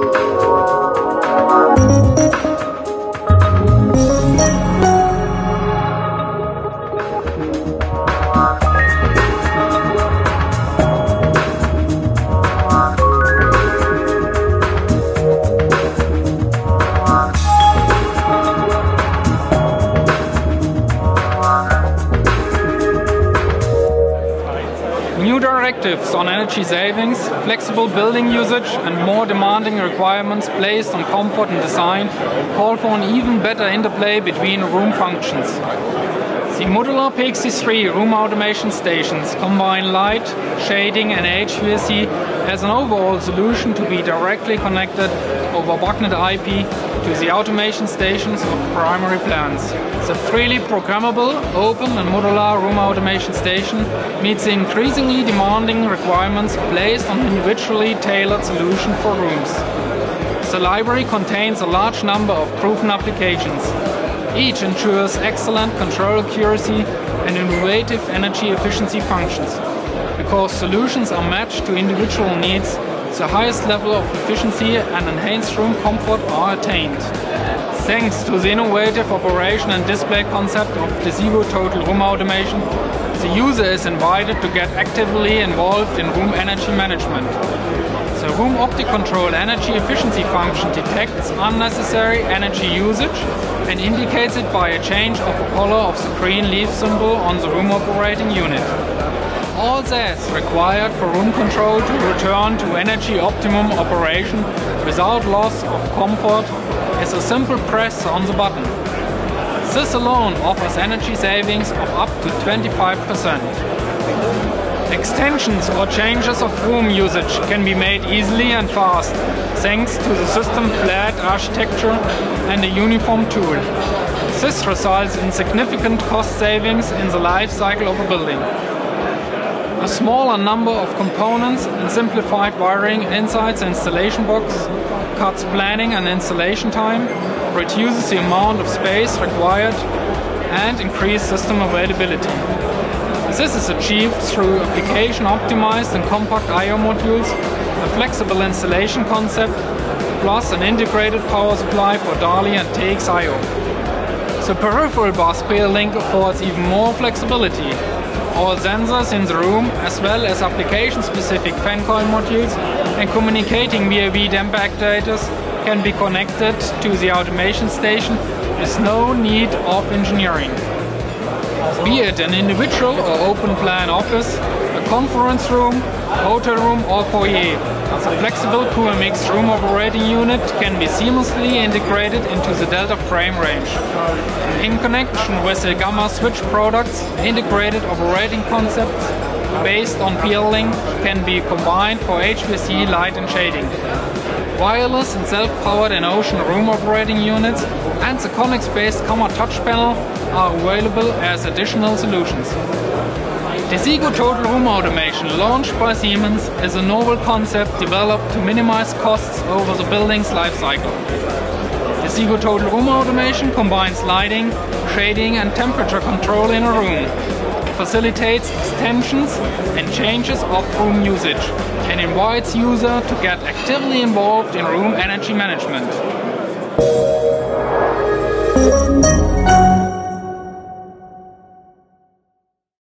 Thank you. Directives on energy savings, flexible building usage and more demanding requirements placed on comfort and design call for an even better interplay between room functions. The modular PXE3 room automation stations combine light, shading and HVAC as an overall solution to be directly connected over BACnet IP to the automation stations of primary plants. The freely programmable, open and modular room automation station meets the increasingly demanding requirements placed on individually tailored solution for rooms. The library contains a large number of proven applications. Each ensures excellent control accuracy and innovative energy efficiency functions. Because solutions are matched to individual needs, the highest level of efficiency and enhanced room comfort are attained. Thanks to the innovative operation and display concept of Desigo Total Room Automation, the user is invited to get actively involved in room energy management. The RoomOptiControl energy efficiency function detects unnecessary energy usage and indicates it by a change of the color of the green leaf symbol on the room operating unit. All that's required for room control to return to energy optimum operation without loss of comfort is a simple press on the button. This alone offers energy savings of up to 25%. Extensions or changes of room usage can be made easily and fast thanks to the system flat architecture and a uniform tool. This results in significant cost savings in the life cycle of a building. A smaller number of components and simplified wiring inside the installation box cuts planning and installation time, reduces the amount of space required and increases system availability. This is achieved through application optimized and compact I.O. modules, a flexible installation concept, plus an integrated power supply for DALI and TX I.O. The peripheral bus PL-Link affords even more flexibility. All sensors in the room, as well as application-specific fan coil modules and communicating VAV damper actuators can be connected to the automation station with no need of engineering. Be it an individual or open plan office, a conference room, hotel room or foyer, the flexible Coolmix room operating unit can be seamlessly integrated into the Delta frame range. In connection with the Gamma switch products, integrated operating concepts based on PL-Link can be combined for HVAC light and shading. Wireless and self-powered and EnOcean room operating units and the Connex-based Gamma touch panel are available as additional solutions. Desigo Total Room Automation, launched by Siemens, is a novel concept developed to minimize costs over the building's life cycle. Desigo Total Room Automation combines lighting, shading and temperature control in a room, facilitates extensions and changes of room usage, and invites user to get actively involved in room energy management.